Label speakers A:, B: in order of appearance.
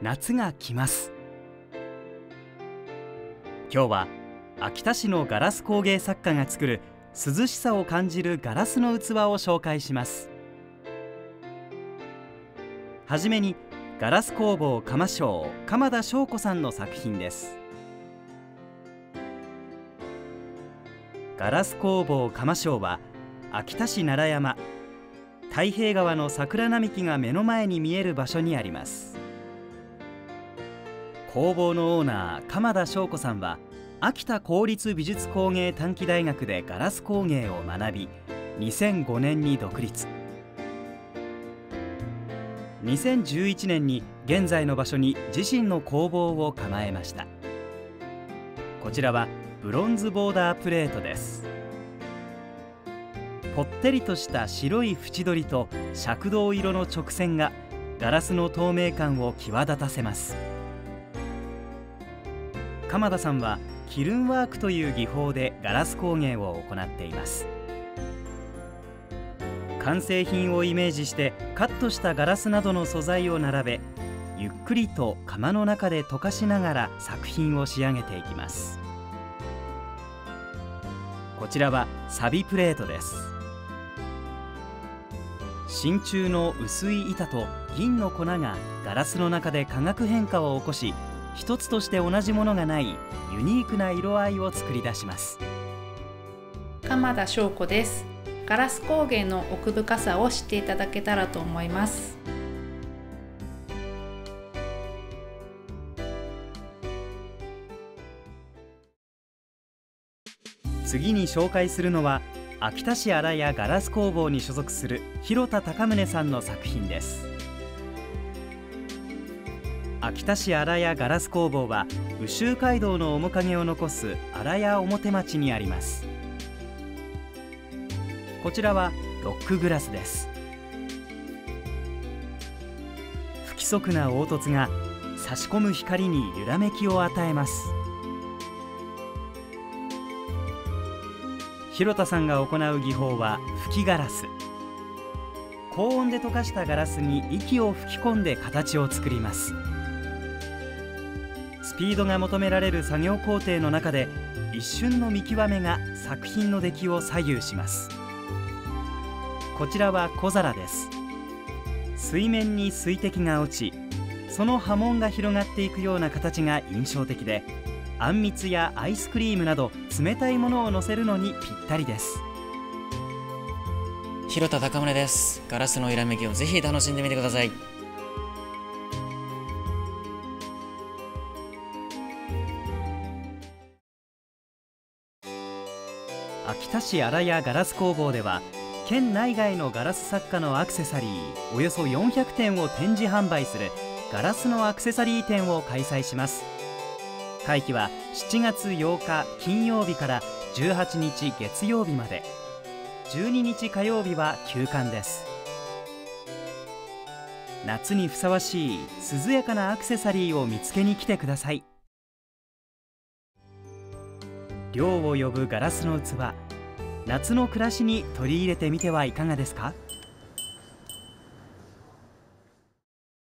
A: 夏が来ます。今日は秋田市のガラス工芸作家が作る涼しさを感じるガラスの器を紹介します。はじめにガラス工房鎌商鎌田翔子さんの作品です。ガラス工房鎌商は秋田市奈良山太平川の桜並木が目の前に見える場所にあります。工房のオーナー鎌田翔子さんは秋田公立美術工芸短期大学でガラス工芸を学び2005年に独立。2011年に現在の場所に自身の工房を構えました。こちらはブロンズボーダープレートです。ぽってりとした白い縁取りと赤銅色の直線がガラスの透明感を際立たせます。鎌田さんはキルンワークという技法でガラス工芸を行っています。完成品をイメージしてカットしたガラスなどの素材を並べゆっくりと窯の中で溶かしながら作品を仕上げていきます。こちらはサビプレートです。真鍮の薄い板と銀の粉がガラスの中で化学変化を起こし一つとして同じものがないユニークな色合いを作り出します。
B: 鎌田翔子です。ガラス工芸の奥深さを知っていただけたらと思います。
A: 次に紹介するのは秋田市新谷ガラス工房に所属する広田貴宗さんの作品です秋田市新谷ガラス工房は宇州街道の面影を残す新谷表町にあります。こちらはロックグラスです。不規則な凹凸が差し込む光に揺らめきを与えます。広田さんが行う技法は吹きガラス。高温で溶かしたガラスに息を吹き込んで形を作ります。ピードが求められる作業工程の中で一瞬の見極めが作品の出来を左右します。こちらは小皿です。水面に水滴が落ちその波紋が広がっていくような形が印象的であんみつやアイスクリームなど冷たいものを乗せるのにぴったりです。
C: 広田貴宗です。ガラスの揺らめきをぜひ楽しんでみてください。
A: 秋田市新谷ガラス工房では県内外のガラス作家のアクセサリーおよそ400点を展示販売するガラスのアクセサリー展を開催します。会期は7月8日金曜日から18日月曜日まで。12日火曜日は休館です。夏にふさわしい涼やかなアクセサリーを見つけに来てください。涼を呼ぶガラスの器。夏の暮らしに取り入れてみてはいかがですか？